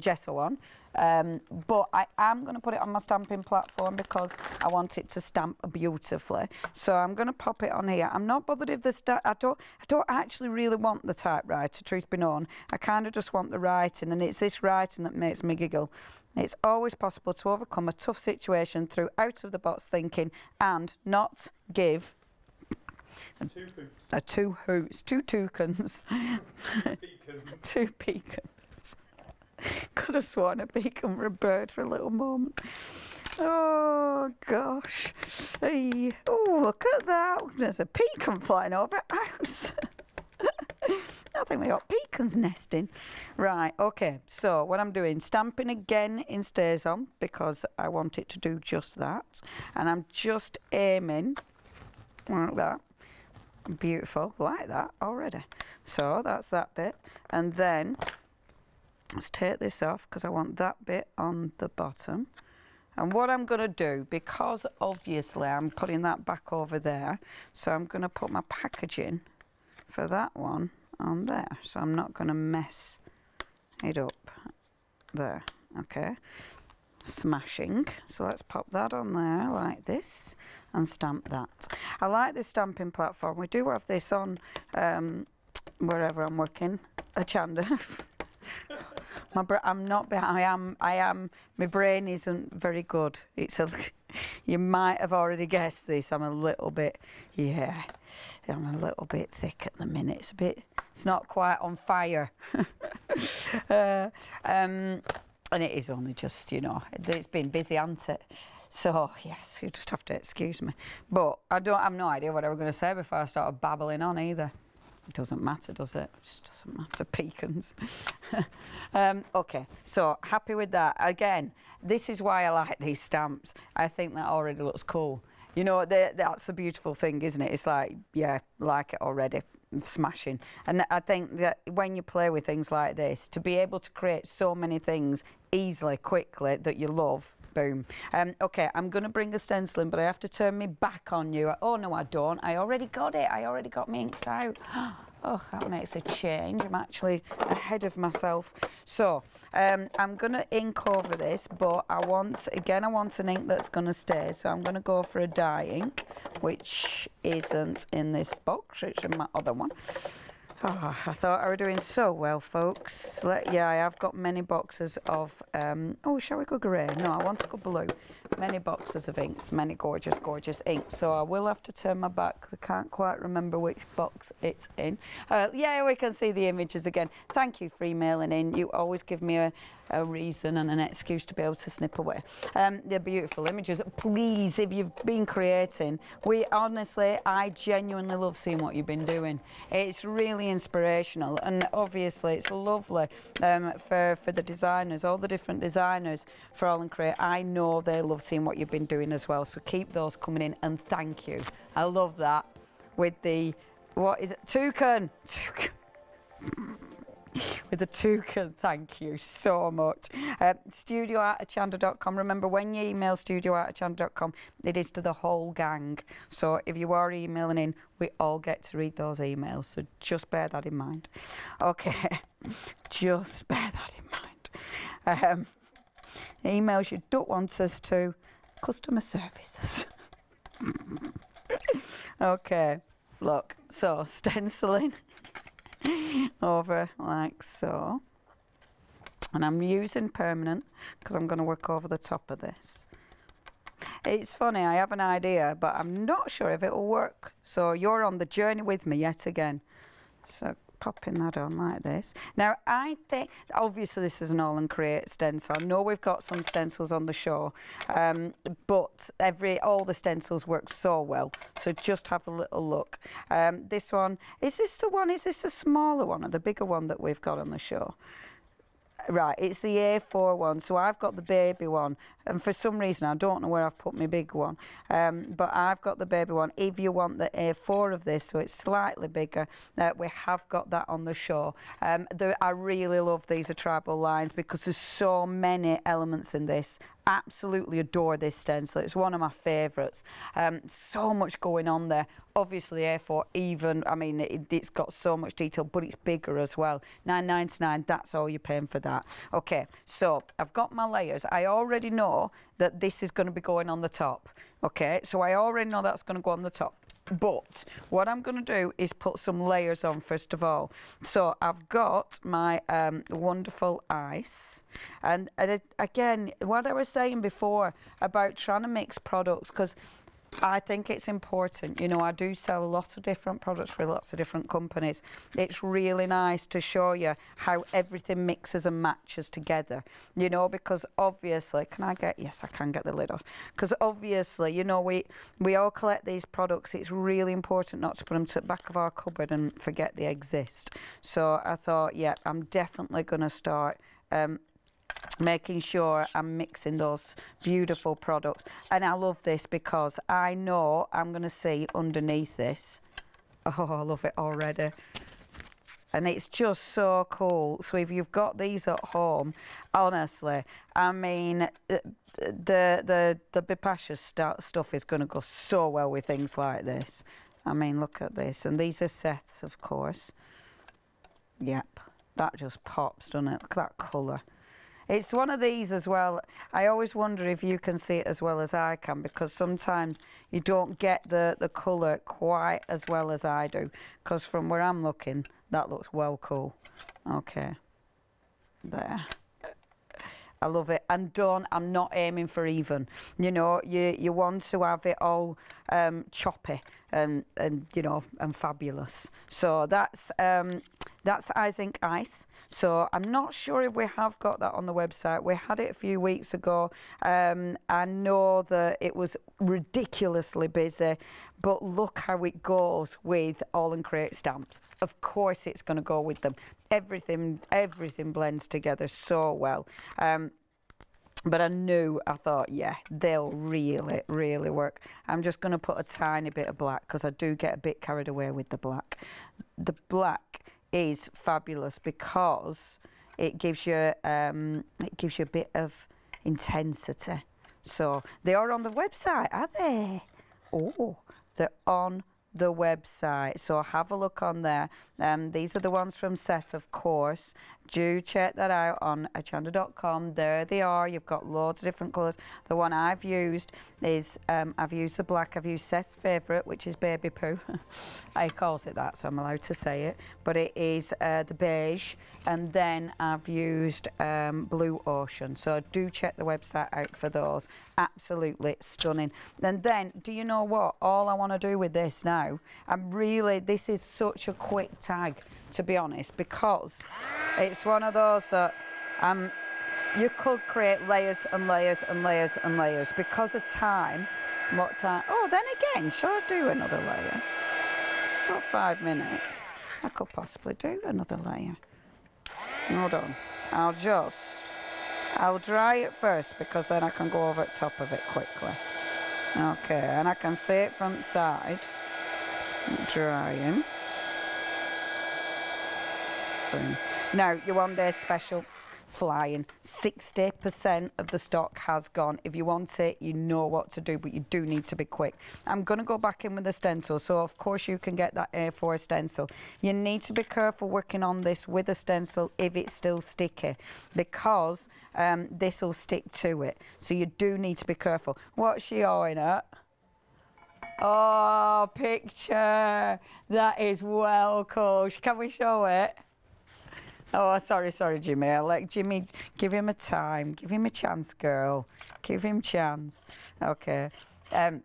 gesso on. Um, but I am going to put it on my stamping platform because I want it to stamp beautifully. So I'm going to pop it on here. I'm not bothered if the I don't I don't actually really want the typewriter, truth be known. I kind of just want the writing and it's this writing that makes me giggle. It's always possible to overcome a tough situation through out of the box thinking and not give two hoots. Uh, two hoots, two toucans. two pecans. Could have sworn a beacon were a bird for a little moment. Oh gosh. Hey. Oh, look at that. There's a pecan flying over. I think we got pecans nesting. Right, okay. So what I'm doing, stamping again in StazOn because I want it to do just that. And I'm just aiming like that. Beautiful, like that already. So that's that bit. And then Let's take this off because I want that bit on the bottom. And what I'm going to do, because obviously I'm putting that back over there, so I'm going to put my packaging for that one on there. So I'm not going to mess it up there. Okay. Smashing. So let's pop that on there like this and stamp that. I like this stamping platform. We do have this on um, wherever I'm working, Hochanda. my bra- I'm not. I am. I am. My brain isn't very good. It's a. You might have already guessed this. I'm a little bit. Yeah, I'm a little bit thick at the minute. It's a bit. It's not quite on fire. uh, um, and it is only just. You know, it's been busy, hasn't it? So yes, you just have to excuse me. But I don't. I have no idea what I was going to say before I started babbling on either. It doesn't matter, does it? It just doesn't matter. Pecans. um, okay, so happy with that. Again, this is why I like these stamps. I think that already looks cool. You know, that's a beautiful thing, isn't it? It's like, yeah, like it already. smashing. And I think that when you play with things like this, to be able to create so many things easily, quickly that you love. Boom. Um, okay, I'm going to bring a stencil in, but I have to turn me back on you. Oh, no, I don't. I already got it. I already got my inks out. Oh, that makes a change. I'm actually ahead of myself. So, um, I'm going to ink over this, but I want, again, I want an ink that's going to stay. So I'm going to go for a dye ink, which isn't in this box. It's in my other one. Oh, I thought I were doing so well, folks. Let, yeah, I have got many boxes of. Um, oh, shall we go grey? No, I want to go blue. Many boxes of inks, many gorgeous, gorgeous inks. So I will have to turn my back. I can't quite remember which box it's in. Uh, yeah, we can see the images again. Thank you for emailing in. You always give me a, a reason and an excuse to be able to snip away. Um, they're beautiful images. Please, if you've been creating, we honestly, I genuinely love seeing what you've been doing. It's really inspirational and obviously it's lovely um, for, for the designers, all the different designers for All and Create. I know they love seeing what you've been doing as well. So keep those coming in and thank you. I love that with the, what is it, toucan. toucan with a toucan. Thank you so much. Uh, studio at Remember, when you email studio at it is to the whole gang. So if you are emailing in, we all get to read those emails. So just bear that in mind. Okay, just bear that in mind. Um, emails you don't want us to, customer services. okay, look, so stenciling over like so. And I'm using permanent because I'm going to work over the top of this. It's funny, I have an idea, but I'm not sure if it will work. So you're on the journey with me yet again. So popping that on like this. Now, I think, obviously this is an All and Create stencil. I know we've got some stencils on the show, um, but every all the stencils work so well. So just have a little look. Um, this one, is this the one, is this the smaller one or the bigger one that we've got on the show? Right, it's the A4 one. So I've got the baby one. And for some reason, I don't know where I've put my big one. Um, but I've got the baby one. If you want the A4 of this, so it's slightly bigger, uh, we have got that on the show. Um, I really love these are tribal lines because there's so many elements in this absolutely adore this stencil. It's one of my favourites. Um, so much going on there. Obviously, A4 even, I mean, it, has got so much detail, but it's bigger as well. 9.99. that's all you're paying for that. Okay, so I've got my layers. I already know that this is going to be going on the top. Okay, so I already know that's going to go on the top. But what I'm going to do is put some layers on first of all. So I've got my um, wonderful ice. And, and again, what I was saying before about trying to mix products, because I think it's important. You know, I do sell lots of different products for lots of different companies. It's really nice to show you how everything mixes and matches together. You know, because obviously, can I get, yes, I can get the lid off. Because obviously, you know, we, we all collect these products. It's really important not to put them to the back of our cupboard and forget they exist. So I thought, yeah, I'm definitely going to start um, making sure I'm mixing those beautiful products. And I love this because I know I'm going to see underneath this. Oh, I love it already. And it's just so cool. So if you've got these at home, honestly, I mean, uh, the the the Bipasha st stuff is going to go so well with things like this. I mean, look at this. And these are Seth's, of course. Yep, that just pops, doesn't it? Look at that colour. It's one of these as well. I always wonder if you can see it as well as I can because sometimes you don't get the, the colour quite as well as I do because from where I'm looking, that looks well cool. Okay, there. I love it. And don't, I'm not aiming for even. You know, you, you want to have it all um, choppy and, and, you know, and fabulous. So that's, um, that's Ice Ice. So I'm not sure if we have got that on the website. We had it a few weeks ago. Um, I know that it was ridiculously busy, but look how it goes with All and Create stamps. Of course it's going to go with them. Everything, everything blends together so well. Um, but I knew, I thought, yeah, they'll really, really work. I'm just going to put a tiny bit of black because I do get a bit carried away with the black. The black is fabulous because it gives you um, it gives you a bit of intensity. So they are on the website, are they? Oh, they're on the website. So have a look on there. Um, these are the ones from Seth, of course. Do check that out on hochanda.com. There they are. You've got loads of different colours. The one I've used is um, I've used the black. I've used Seth's favourite, which is baby poo. he calls it that, so I'm allowed to say it. But it is uh, the beige. And then I've used um, blue ocean. So do check the website out for those. Absolutely stunning. And then, do you know what? All I want to do with this now, I'm really, this is such a quick tag, to be honest, because it's one of those that um, you could create layers and layers and layers and layers because of time. What time? Oh, then again, shall I do another layer? About five minutes. I could possibly do another layer. Hold on. I'll just, I'll dry it first because then I can go over top of it quickly. Okay, and I can see it from the side. Drying. Boom. Now, your one day special flying. 60% of the stock has gone. If you want it, you know what to do, but you do need to be quick. I'm going to go back in with the stencil, so of course you can get that A4 stencil. You need to be careful working on this with a stencil if it's still sticky, because um, this will stick to it. So you do need to be careful. What's she eyeing at? Oh, picture. That is well cool. Can we show it? Oh, sorry, sorry, Jimmy. I'll let Jimmy give him a time. Give him a chance, girl. Give him chance. Okay. Um,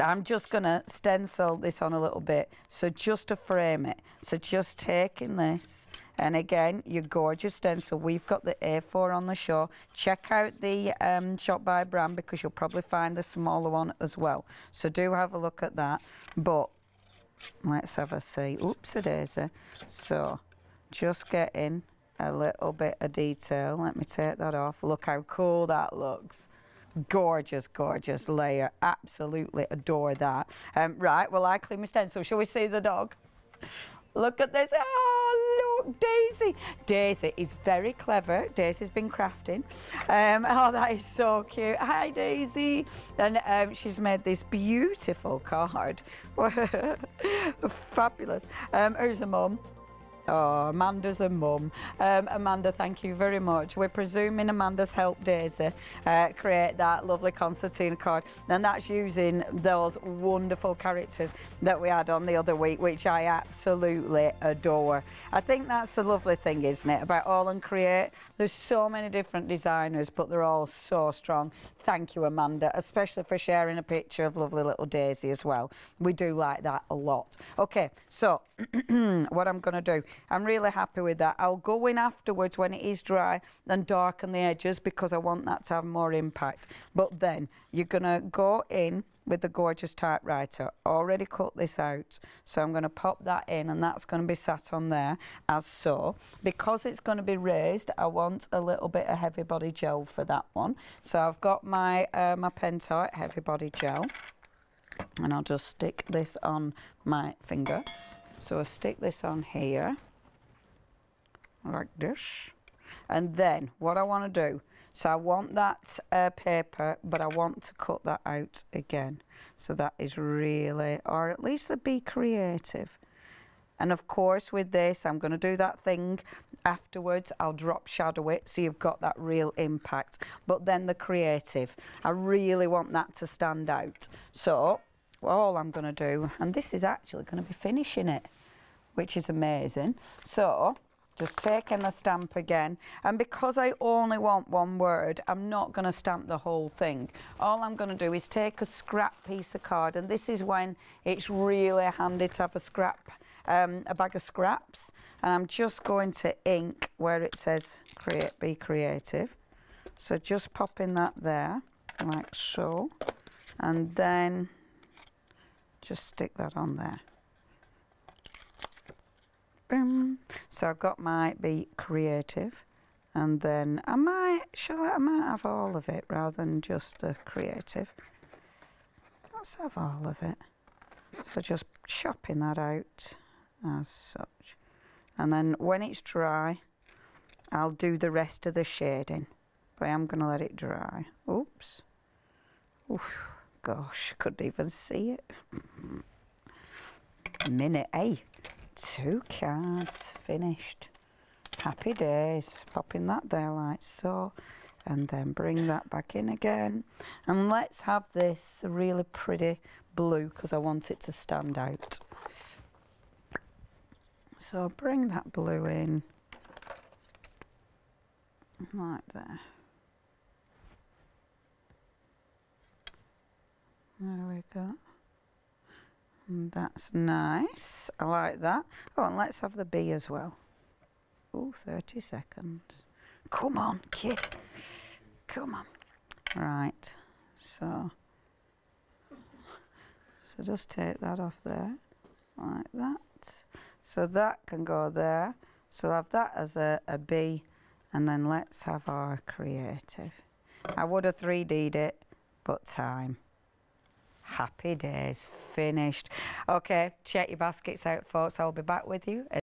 I'm just going to stencil this on a little bit. So just to frame it. So just taking this. And again, your gorgeous stencil. We've got the A4 on the show. Check out the um, Shop by Brand because you'll probably find the smaller one as well. So do have a look at that. But let's have a see. Oops, a daisy. So just getting a little bit of detail. Let me take that off. Look how cool that looks. Gorgeous, gorgeous layer. Absolutely adore that. Um, right, well, I clean my stencil. Shall we see the dog? Look at this. Oh, look, Daisy. Daisy is very clever. Daisy's been crafting. Um, oh, that is so cute. Hi, Daisy. And um, she's made this beautiful card. Fabulous. Um, here's a mum. Oh, Amanda's a mum. Um, Amanda, thank you very much. We're presuming Amanda's helped Daisy uh, create that lovely concertina card. And that's using those wonderful characters that we had on the other week, which I absolutely adore. I think that's the lovely thing, isn't it, about All and Create? There's so many different designers, but they're all so strong. Thank you, Amanda, especially for sharing a picture of lovely little Daisy as well. We do like that a lot. Okay, so what I'm going to do, I'm really happy with that. I'll go in afterwards when it is dry and darken the edges because I want that to have more impact. But then you're going to go in with the gorgeous typewriter. Already cut this out, so I'm going to pop that in and that's going to be sat on there as so. Because it's going to be raised, I want a little bit of heavy body gel for that one. So I've got my, uh, my Pentart heavy body gel and I'll just stick this on my finger. So I stick this on here like this. And then what I want to do so I want that uh, paper, but I want to cut that out again. So that is really, or at least be creative. And of course with this, I'm going to do that thing afterwards. I'll drop shadow it so you've got that real impact. But then the creative, I really want that to stand out. So all I'm going to do, and this is actually going to be finishing it, which is amazing. So just taking the stamp again. And because I only want one word, I'm not going to stamp the whole thing. All I'm going to do is take a scrap piece of card, and this is when it's really handy to have a scrap, um, a bag of scraps. And I'm just going to ink where it says create, be creative. So just popping that there, like so. And then just stick that on there. Boom. So I've got my Be Creative And then I might, shall I, I might have all of it rather than just the creative. Let's have all of it. So just chopping that out as such. And then when it's dry, I'll do the rest of the shading. But I am going to let it dry. Oops. Oof, gosh, couldn't even see it. Minute, eh? Two cards finished. Happy days. Popping that there like so. And then bring that back in again. And let's have this really pretty blue because I want it to stand out. So bring that blue in like there. There we go. And that's nice. I like that. Oh, and let's have the bee as well. Oh, 30 seconds. Come on, kid. Come on. Right. So, so just take that off there, like that. So that can go there. So have that as a, a B, and then let's have our creative. I would have 3D'd it, but time. Happy days, finished. Okay, check your baskets out, folks. I'll be back with you.